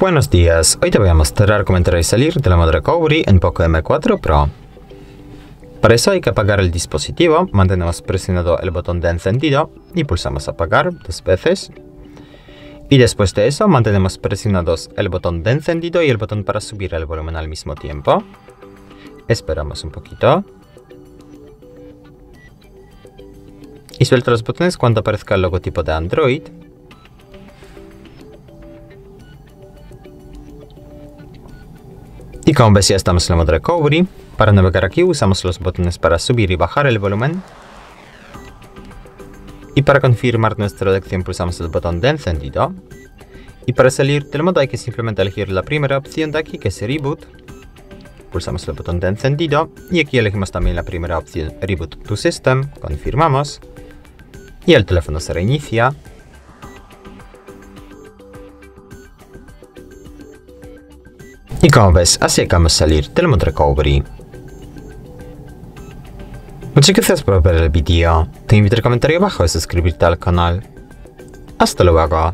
Buenos días, hoy te voy a mostrar cómo entrar y salir de la Recovery en Poco M4 Pro. Para eso hay que apagar el dispositivo, mantenemos presionado el botón de encendido y pulsamos apagar dos veces. Y después de eso mantenemos presionados el botón de encendido y el botón para subir el volumen al mismo tiempo. Esperamos un poquito. Y suelta los botones cuando aparezca el logotipo de Android Y como ves ya estamos en el modo recovery. Para navegar aquí usamos los botones para subir y bajar el volumen. Y para confirmar nuestra elección pulsamos el botón de encendido. Y para salir del modo hay que simplemente elegir la primera opción de aquí que es Reboot. Pulsamos el botón de encendido y aquí elegimos también la primera opción Reboot to System, confirmamos. Y el teléfono se reinicia Y como ves, así acabamos de salir del mod recovery. Muchas gracias por ver el vídeo. Te invito a comentar abajo y suscribirte al canal. Hasta luego.